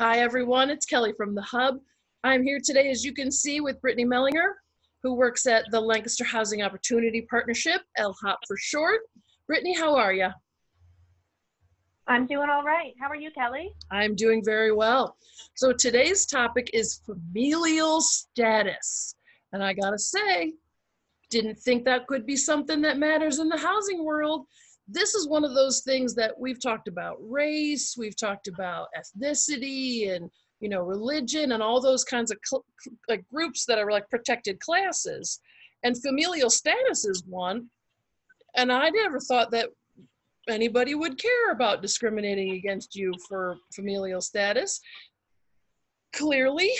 Hi, everyone. It's Kelly from The Hub. I'm here today, as you can see, with Brittany Mellinger, who works at the Lancaster Housing Opportunity Partnership, LHOP for short. Brittany, how are you? I'm doing all right. How are you, Kelly? I'm doing very well. So today's topic is familial status. And I gotta say, didn't think that could be something that matters in the housing world. This is one of those things that we've talked about race, we've talked about ethnicity and you know religion and all those kinds of cl- like groups that are like protected classes. And familial status is one. And I never thought that anybody would care about discriminating against you for familial status. Clearly,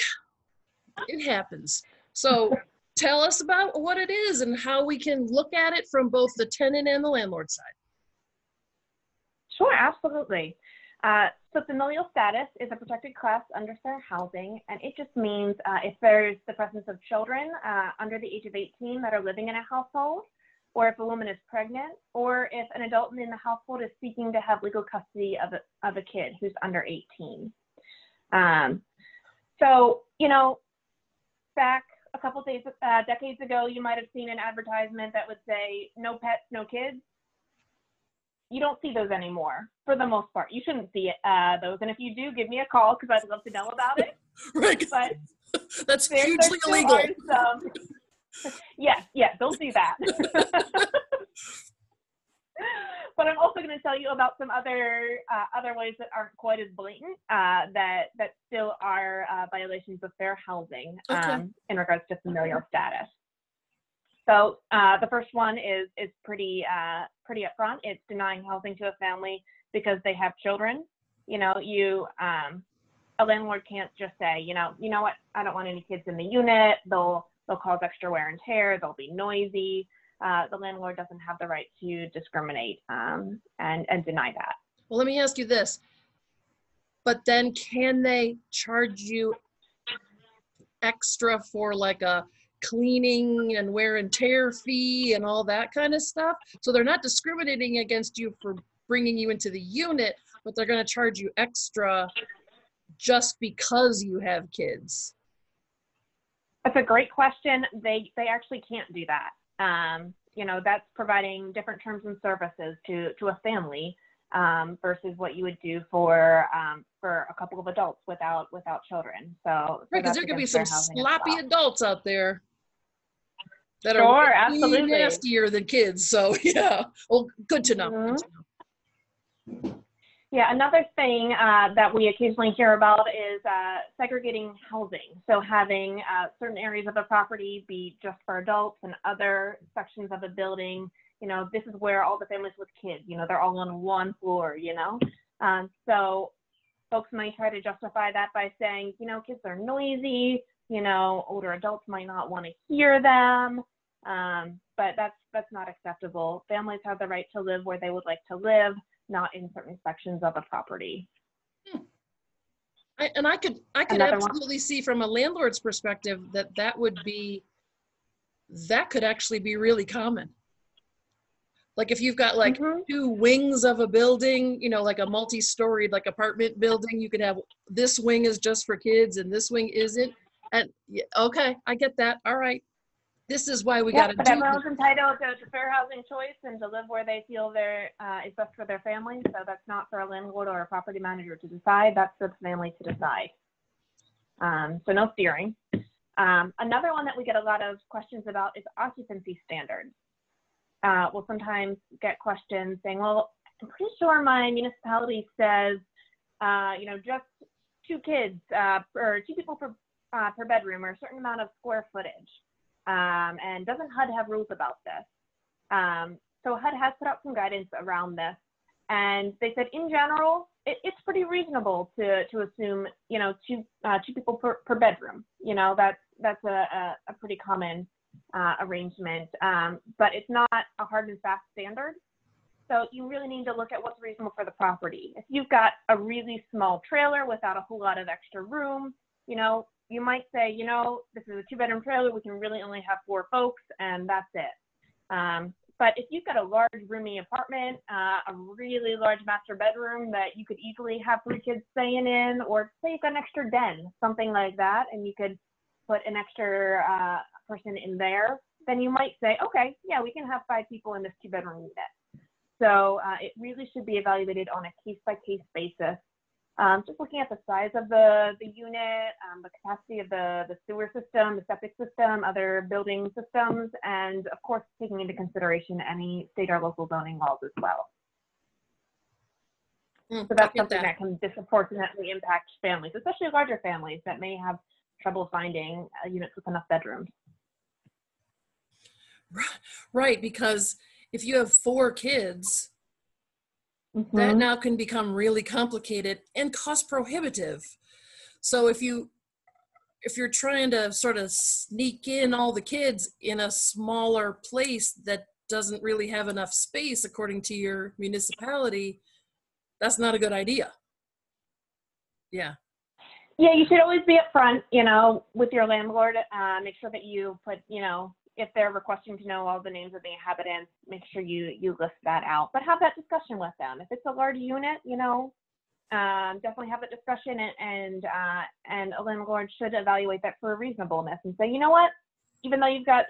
it happens. So tell us about what it is and how we can look at it from both the tenant and the landlord side. Sure, absolutely. Uh, so familial status is a protected class under fair housing, and it just means uh, if there's the presence of children uh, under the age of 18 that are living in a household, or if a woman is pregnant, or if an adult in the household is seeking to have legal custody of a, of a kid who's under 18. Um, so, you know, back a couple days, uh, decades ago, you might have seen an advertisement that would say, no pets, no kids. You don't see those anymore for the most part. You shouldn't see it, uh, those. And if you do, give me a call because I'd love to know about it. right. But that's there, hugely there illegal. Some, yes, yes, don't do that. but I'm also going to tell you about some other uh, other ways that aren't quite as blatant uh, that that still are uh, violations of fair housing um, in regards to familial status. So uh, the first one is is pretty uh, pretty upfront. It's denying housing to a family because they have children. You know, you um, a landlord can't just say, you know, you know what, I don't want any kids in the unit. They'll they'll cause extra wear and tear. They'll be noisy. Uh, the landlord doesn't have the right to discriminate um, and and deny that. Well, let me ask you this. But then can they charge you extra for like a cleaning and wear and tear fee and all that kind of stuff? So they're not discriminating against you for bringing you into the unit, but they're going to charge you extra just because you have kids. That's a great question. They they actually can't do that. Um, you know, that's providing different terms and services to to a family um, versus what you would do for um, for a couple of adults without without children. So, so Right, because there could be some fair housing as sloppy well. adults out there that Sure, are absolutely. nastier than kids. So yeah, well, good to know. Mhm. Good to know. Yeah, another thing uh, that we occasionally hear about is uh, segregating housing. So having uh, certain areas of a property be just for adults and other sections of a building, you know, this is where all the families with kids, you know, they're all on one floor, you know. Um, so folks might try to justify that by saying, you know, kids are noisy, you know, older adults might not want to hear them. Um, but that's that's not acceptable. Families have the right to live where they would like to live not in certain sections of a property. I, and I could I could Another one. absolutely see from a landlord's perspective that that would be that could actually be really common. Like if you've got like Mhm. two wings of a building, you know, like a multi-storied like apartment building, you could have this wing is just for kids and this wing isn't. And okay, I get that. All right. This is why we Yeah, got to but do everyone's entitled to, to fair housing choice and to live where they feel their uh, is best for their family. So that's not for a landlord or a property manager to decide. That's for the family to decide. Um, so no steering. Um, another one that we get a lot of questions about is occupancy standards. Uh, we'll sometimes get questions saying, "Well, I'm pretty sure my municipality says, uh, you know, just two kids uh, or two people per uh, per bedroom or a certain amount of square footage." Um, and doesn't HUD have rules about this? Um, so HUD has put out some guidance around this, and they said in general it, it's pretty reasonable to to assume you know two uh, two people per, per bedroom. You know that's that's a, a, a pretty common uh, arrangement, um, but it's not a hard and fast standard. So you really need to look at what's reasonable for the property. If you've got a really small trailer without a whole lot of extra room, you know, you might say, you know, this is a two bedroom trailer. We can really only have four folks and that's it. Um, but if you've got a large roomy apartment, uh, a really large master bedroom that you could easily have three kids staying in, or say you've got an extra den, something like that, and you could put an extra uh, person in there, then you might say, okay, yeah, we can have five people in this two bedroom unit. So uh, it really should be evaluated on a case by case basis um, just looking at the size of the, the unit, um, the capacity of the, the sewer system, the septic system, other building systems, and of course, taking into consideration any state or local zoning laws as well. Mm, So that's something that. that can disproportionately impact families, especially larger families that may have trouble finding uh, units with enough bedrooms. Right, because if you have four kids, that Mhm. now can become really complicated and cost prohibitive. So if you if you're trying to sort of sneak in all the kids in a smaller place that doesn't really have enough space according to your municipality, that's not a good idea. Yeah. Yeah, you should always be upfront, you know, with your landlord. Uh, make sure that you put, you know, if they're requesting to know all the names of the inhabitants, make sure you you list that out. But have that discussion with them. If it's a large unit, you know, um, definitely have a discussion, and and, uh, and a landlord should evaluate that for reasonableness and say, you know what, even though you've got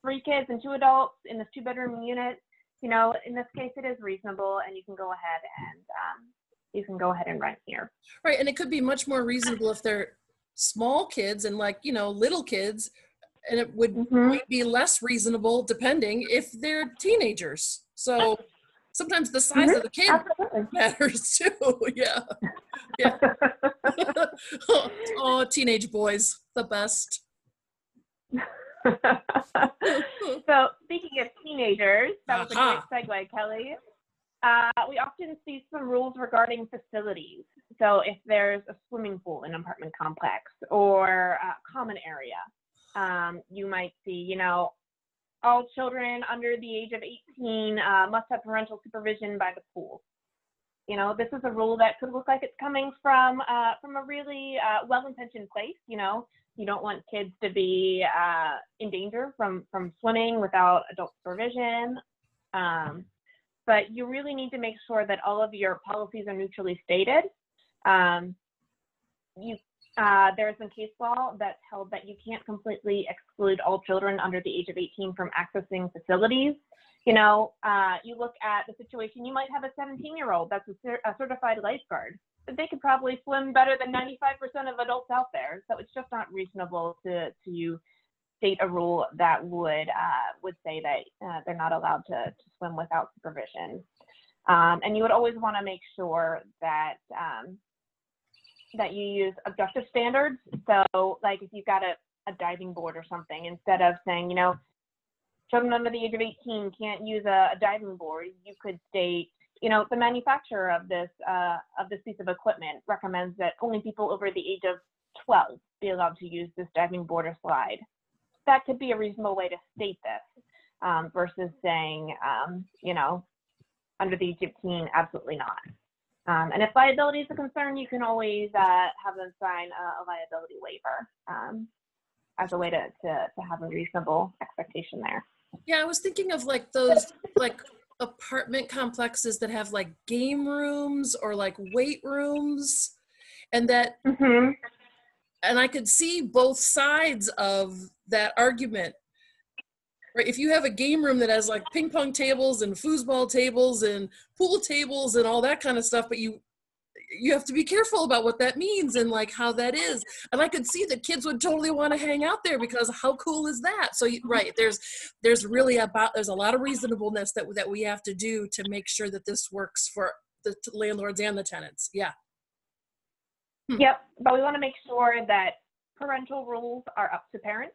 three kids and two adults in this two bedroom unit, you know, in this case it is reasonable, and you can go ahead and um, you can go ahead and rent here. Right, and it could be much more reasonable if they're small kids and like, you know, little kids and it would Mhm. might be less reasonable depending if they're teenagers. So sometimes the size of the kid Absolutely. matters too. yeah. Yeah. oh, teenage boys, the best. so speaking of teenagers, that was a great segue, Kelly. Uh, we often see some rules regarding facilities. So if there's a swimming pool in an apartment complex or a common area, um, you might see, you know, all children under the age of 18 uh, must have parental supervision by the pool. You know, this is a rule that could look like it's coming from uh, from a really uh, well-intentioned place. You know, you don't want kids to be uh, in danger from from swimming without adult supervision. Um, but you really need to make sure that all of your policies are neutrally stated. Um, you, uh, there is some case law that's held that you can't completely exclude all children under the age of 18 from accessing facilities. You know, uh, you look at the situation, you might have a 17 year old that's a, cer- a certified lifeguard, but they could probably swim better than 95% of adults out there. So it's just not reasonable to, to state a rule that would uh, would say that uh, they're not allowed to, to swim without supervision. Um, and you would always want to make sure that um, that you use objective standards. So, like if you've got a, a diving board or something, instead of saying, you know, children under the age of 18 can't use a, a diving board, you could state, you know, the manufacturer of this uh, of this piece of equipment recommends that only people over the age of 12 be allowed to use this diving board or slide that could be a reasonable way to state this um, versus saying, um, you know, under the age of 18, absolutely not. Um, and if liability is a concern, you can always uh, have them sign a, a liability waiver um, as a way to, to, to have a reasonable expectation there. Yeah, I was thinking of like those like apartment complexes that have like game rooms or like weight rooms and that Mm-hmm. and I could see both sides of that argument. Right? If you have a game room that has like ping pong tables and foosball tables and pool tables and all that kind of stuff, but you you have to be careful about what that means and like how that is. And I could see that kids would totally want to hang out there because how cool is that? So you- right, there's there's really about there's a lot of reasonableness that that we have to do to make sure that this works for the landlords and the tenants. Yeah. Hmm. Yep, but we want to make sure that parental rules are up to parents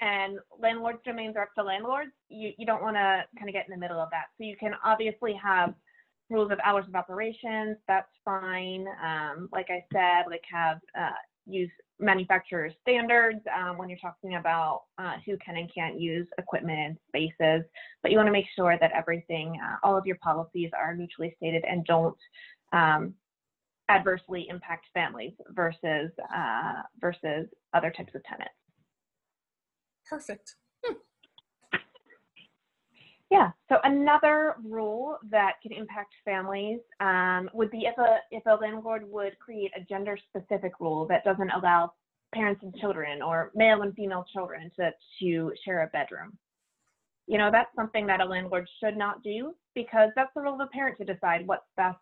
and landlords' domains are up to landlords. You, you don't want to kind of get in the middle of that. So you can obviously have rules of hours of operations, that's fine. Um, like I said, like have uh, use manufacturer standards um, when you're talking about uh, who can and can't use equipment and spaces. But you want to make sure that everything, uh, all of your policies are mutually stated and don't um, adversely impact families versus uh, versus other types of tenants. Perfect. Yeah. So another rule that can impact families um, would be if a if a landlord would create a gender specific rule that doesn't allow parents and children or male and female children to to share a bedroom. You know, that's something that a landlord should not do because that's the role of a parent to decide what's best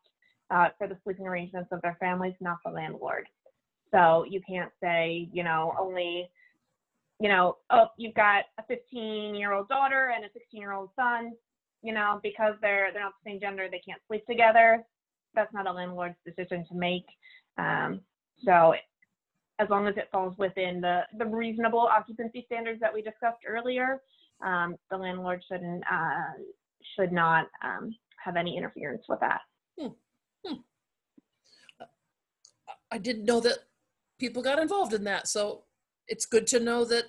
uh, for the sleeping arrangements of their families, not the landlord. So you can't say, you know, only you know, oh, you've got a 15 year old daughter and a 16 year old son, you know, because they're they're not the same gender, they can't sleep together. That's not a landlord's decision to make. Um, so as long as it falls within the, the reasonable occupancy standards that we discussed earlier, um, the landlord shouldn't uh, should not um, have any interference with that. I didn't know that people got involved in that, so it's good to know that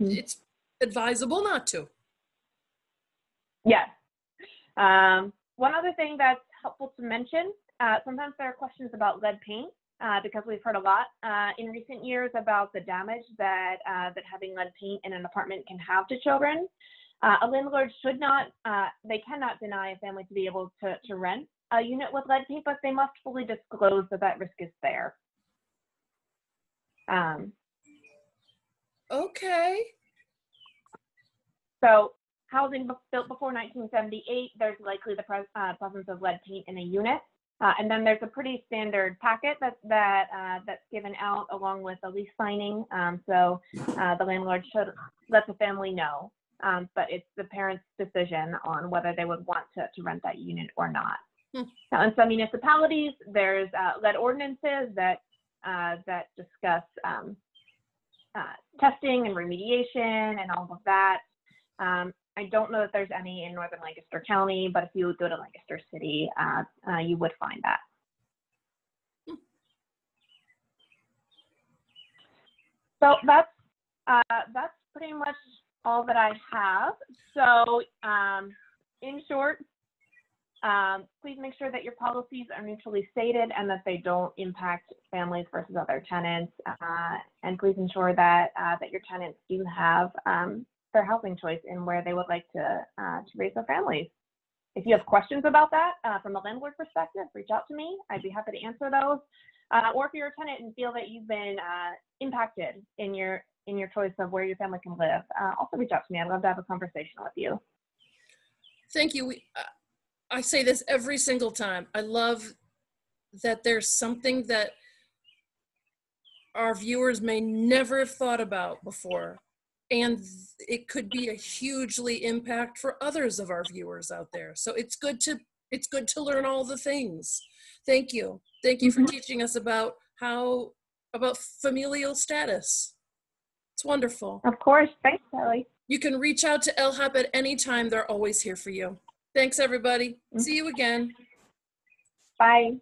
it's advisable not to. Yes. Um, one other thing that's helpful to mention, uh, sometimes there are questions about lead paint uh, because we've heard a lot uh, in recent years about the damage that uh, that having lead paint in an apartment can have to children. Uh, a landlord should not, uh, they cannot deny a family to be able to, to rent a unit with lead paint, but they must fully disclose that that risk is there. Um, Okay. So housing built before 1978, there's likely the pres- uh, presence of lead paint in a unit. Uh, and then there's a pretty standard packet that, that, uh, that's given out along with a lease signing. Um, so uh, the landlord should let the family know. Um, but it's the parent's decision on whether they would want to, to rent that unit or not. Hmm. Now, in some municipalities, there's uh, lead ordinances that, uh, that discuss um, uh, testing and remediation and all of that. Um, I don't know that there's any in Northern Lancaster County, but if you go to Lancaster City, uh, uh, you would find that. So that's uh, that's pretty much all that I have. So um, in short, um, please make sure that your policies are neutrally stated and that they don't impact families versus other tenants. Uh, and please ensure that uh, that your tenants do have um, their housing choice in where they would like to uh, to raise their families. If you have questions about that uh, from a landlord perspective, reach out to me. I'd be happy to answer those. Uh, or if you're a tenant and feel that you've been uh, impacted in your in your choice of where your family can live, also reach out to me. I'd love to have a conversation with you. Thank you. We, I say this every single time. I love that there's something that our viewers may never have thought about before. And it could be a hugely impact for others of our viewers out there. So it's good to it's good to learn all the things. Thank you. Thank you for Mhm. teaching us about how about familial status. It's wonderful. Of course. Thanks, Kelly. You can reach out to LHOP at any time. They're always here for you. Thanks, everybody. Mhm. See you again. Bye.